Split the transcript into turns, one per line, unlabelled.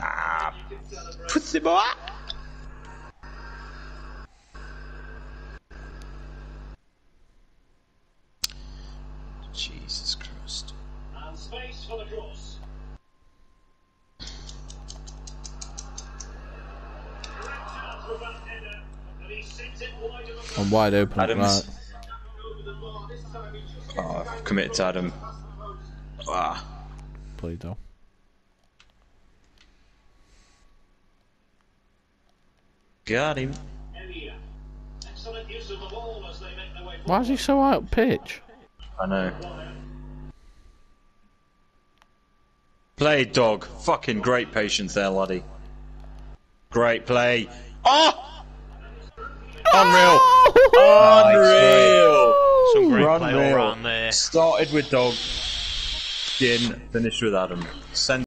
Ah, pussy boy. Jesus Christ.
And space for the cross.
I'm wide open.
Adams.
Right.
Oh, I've committed to Adam. Ah.
Please don't.
Their him.
Why is he so out of pitch?
I know. Play, dog. Fucking great patience there, laddie. Great play. Oh! oh! Unreal. Unreal.
Some great play all
Unreal.
round there.
Started with dog. Gin. Finished with Adam. Send